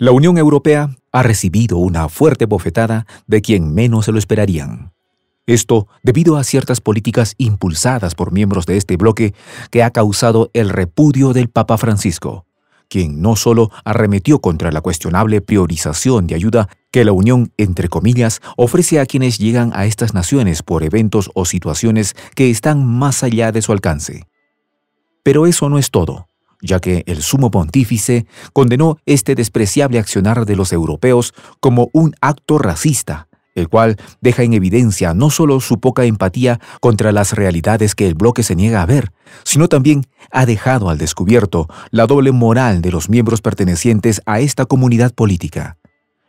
La Unión Europea ha recibido una fuerte bofetada de quien menos se lo esperarían. Esto debido a ciertas políticas impulsadas por miembros de este bloque que ha causado el repudio del Papa Francisco, quien no solo arremetió contra la cuestionable priorización de ayuda que la Unión, entre comillas, ofrece a quienes llegan a estas naciones por eventos o situaciones que están más allá de su alcance. Pero eso no es todo ya que el sumo pontífice condenó este despreciable accionar de los europeos como un acto racista, el cual deja en evidencia no solo su poca empatía contra las realidades que el bloque se niega a ver, sino también ha dejado al descubierto la doble moral de los miembros pertenecientes a esta comunidad política.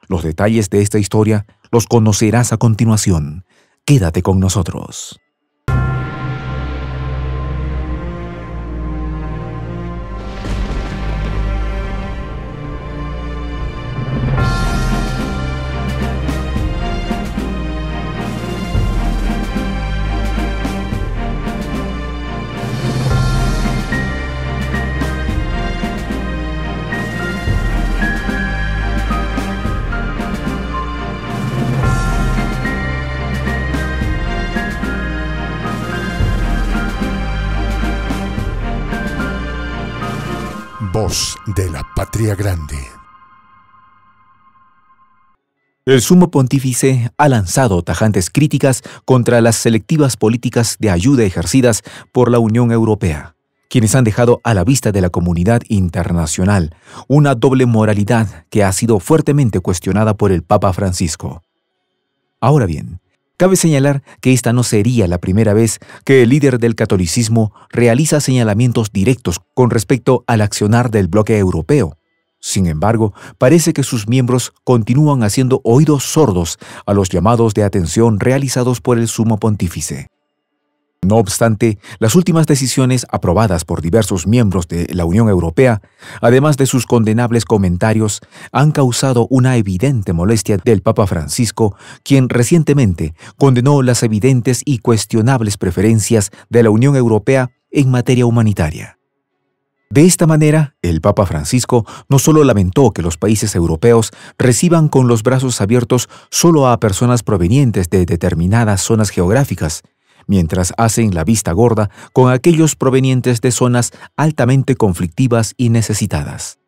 Los detalles de esta historia los conocerás a continuación. Quédate con nosotros. Voz de la Patria Grande. El sumo pontífice ha lanzado tajantes críticas contra las selectivas políticas de ayuda ejercidas por la Unión Europea, quienes han dejado a la vista de la comunidad internacional una doble moralidad que ha sido fuertemente cuestionada por el Papa Francisco. Ahora bien, Cabe señalar que esta no sería la primera vez que el líder del catolicismo realiza señalamientos directos con respecto al accionar del bloque europeo. Sin embargo, parece que sus miembros continúan haciendo oídos sordos a los llamados de atención realizados por el sumo pontífice. No obstante, las últimas decisiones aprobadas por diversos miembros de la Unión Europea, además de sus condenables comentarios, han causado una evidente molestia del Papa Francisco, quien recientemente condenó las evidentes y cuestionables preferencias de la Unión Europea en materia humanitaria. De esta manera, el Papa Francisco no solo lamentó que los países europeos reciban con los brazos abiertos solo a personas provenientes de determinadas zonas geográficas, mientras hacen la vista gorda con aquellos provenientes de zonas altamente conflictivas y necesitadas.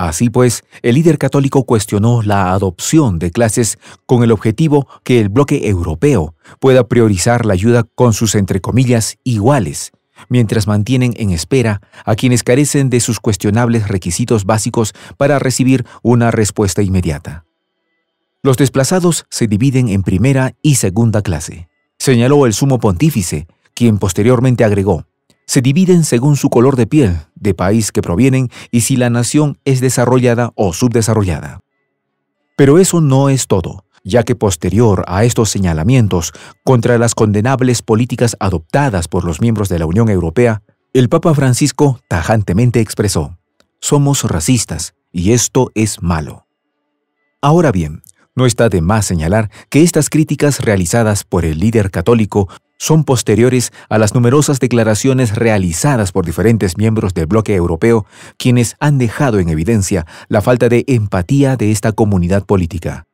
Así pues, el líder católico cuestionó la adopción de clases con el objetivo que el bloque europeo pueda priorizar la ayuda con sus entre comillas iguales, mientras mantienen en espera a quienes carecen de sus cuestionables requisitos básicos para recibir una respuesta inmediata. Los desplazados se dividen en primera y segunda clase señaló el sumo pontífice, quien posteriormente agregó, se dividen según su color de piel, de país que provienen y si la nación es desarrollada o subdesarrollada. Pero eso no es todo, ya que posterior a estos señalamientos contra las condenables políticas adoptadas por los miembros de la Unión Europea, el Papa Francisco tajantemente expresó, somos racistas y esto es malo. Ahora bien, no está de más señalar que estas críticas realizadas por el líder católico son posteriores a las numerosas declaraciones realizadas por diferentes miembros del bloque europeo, quienes han dejado en evidencia la falta de empatía de esta comunidad política.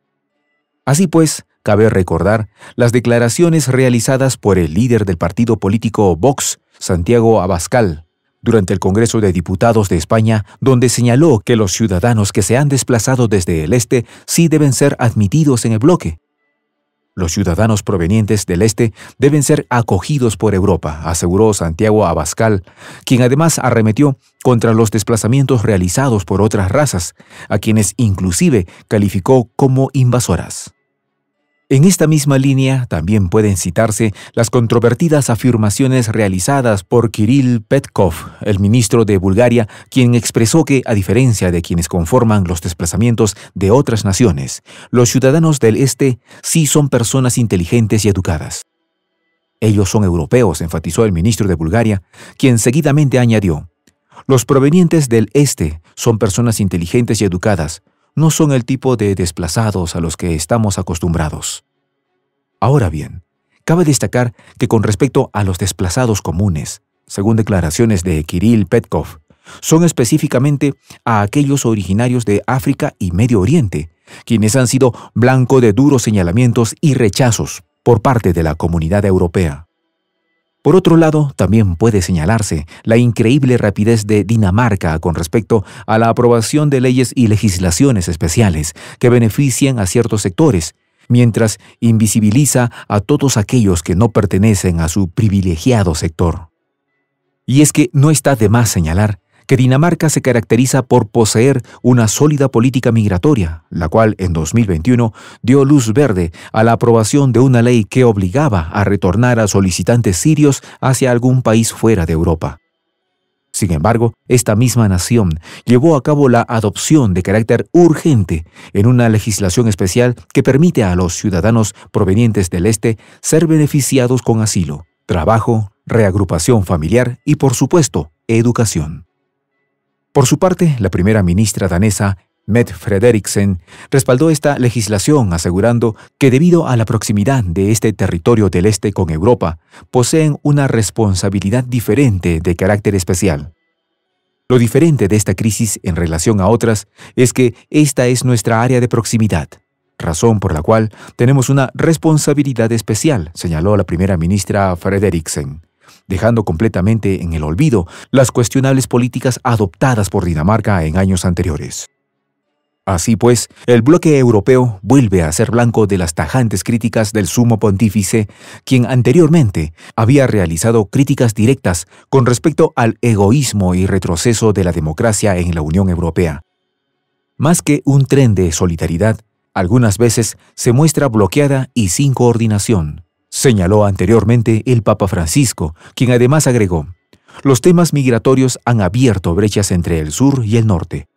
Así pues, cabe recordar las declaraciones realizadas por el líder del partido político Vox, Santiago Abascal, durante el Congreso de Diputados de España, donde señaló que los ciudadanos que se han desplazado desde el este sí deben ser admitidos en el bloque. Los ciudadanos provenientes del este deben ser acogidos por Europa, aseguró Santiago Abascal, quien además arremetió contra los desplazamientos realizados por otras razas, a quienes inclusive calificó como invasoras. En esta misma línea también pueden citarse las controvertidas afirmaciones realizadas por Kirill Petkov, el ministro de Bulgaria, quien expresó que, a diferencia de quienes conforman los desplazamientos de otras naciones, los ciudadanos del Este sí son personas inteligentes y educadas. Ellos son europeos, enfatizó el ministro de Bulgaria, quien seguidamente añadió, los provenientes del Este son personas inteligentes y educadas, no son el tipo de desplazados a los que estamos acostumbrados. Ahora bien, cabe destacar que con respecto a los desplazados comunes, según declaraciones de Kirill Petkov, son específicamente a aquellos originarios de África y Medio Oriente, quienes han sido blanco de duros señalamientos y rechazos por parte de la comunidad europea. Por otro lado, también puede señalarse la increíble rapidez de Dinamarca con respecto a la aprobación de leyes y legislaciones especiales que benefician a ciertos sectores, mientras invisibiliza a todos aquellos que no pertenecen a su privilegiado sector. Y es que no está de más señalar que Dinamarca se caracteriza por poseer una sólida política migratoria, la cual en 2021 dio luz verde a la aprobación de una ley que obligaba a retornar a solicitantes sirios hacia algún país fuera de Europa. Sin embargo, esta misma nación llevó a cabo la adopción de carácter urgente en una legislación especial que permite a los ciudadanos provenientes del este ser beneficiados con asilo, trabajo, reagrupación familiar y, por supuesto, educación. Por su parte, la primera ministra danesa, Mette Frederiksen, respaldó esta legislación asegurando que debido a la proximidad de este territorio del este con Europa, poseen una responsabilidad diferente de carácter especial. Lo diferente de esta crisis en relación a otras es que esta es nuestra área de proximidad, razón por la cual tenemos una responsabilidad especial, señaló la primera ministra Frederiksen dejando completamente en el olvido las cuestionables políticas adoptadas por Dinamarca en años anteriores. Así pues, el bloque europeo vuelve a ser blanco de las tajantes críticas del sumo pontífice, quien anteriormente había realizado críticas directas con respecto al egoísmo y retroceso de la democracia en la Unión Europea. Más que un tren de solidaridad, algunas veces se muestra bloqueada y sin coordinación señaló anteriormente el Papa Francisco, quien además agregó, los temas migratorios han abierto brechas entre el sur y el norte.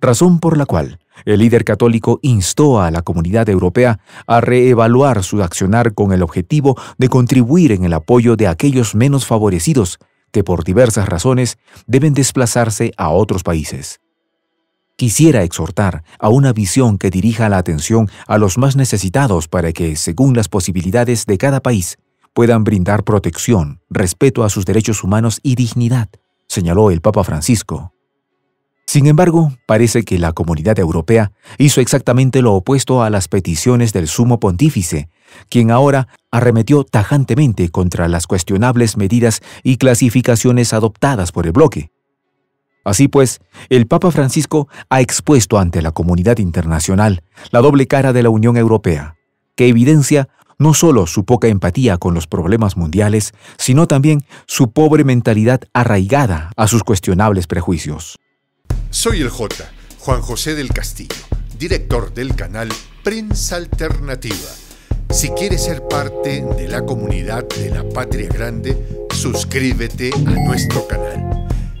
Razón por la cual el líder católico instó a la comunidad europea a reevaluar su accionar con el objetivo de contribuir en el apoyo de aquellos menos favorecidos que por diversas razones deben desplazarse a otros países. Quisiera exhortar a una visión que dirija la atención a los más necesitados para que, según las posibilidades de cada país, puedan brindar protección, respeto a sus derechos humanos y dignidad, señaló el Papa Francisco. Sin embargo, parece que la comunidad europea hizo exactamente lo opuesto a las peticiones del sumo pontífice, quien ahora arremetió tajantemente contra las cuestionables medidas y clasificaciones adoptadas por el bloque, Así pues, el Papa Francisco ha expuesto ante la comunidad internacional la doble cara de la Unión Europea, que evidencia no solo su poca empatía con los problemas mundiales, sino también su pobre mentalidad arraigada a sus cuestionables prejuicios. Soy el J, Juan José del Castillo, director del canal Prensa Alternativa. Si quieres ser parte de la comunidad de la Patria Grande, suscríbete a nuestro canal.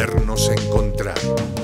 volvernos a encontrar.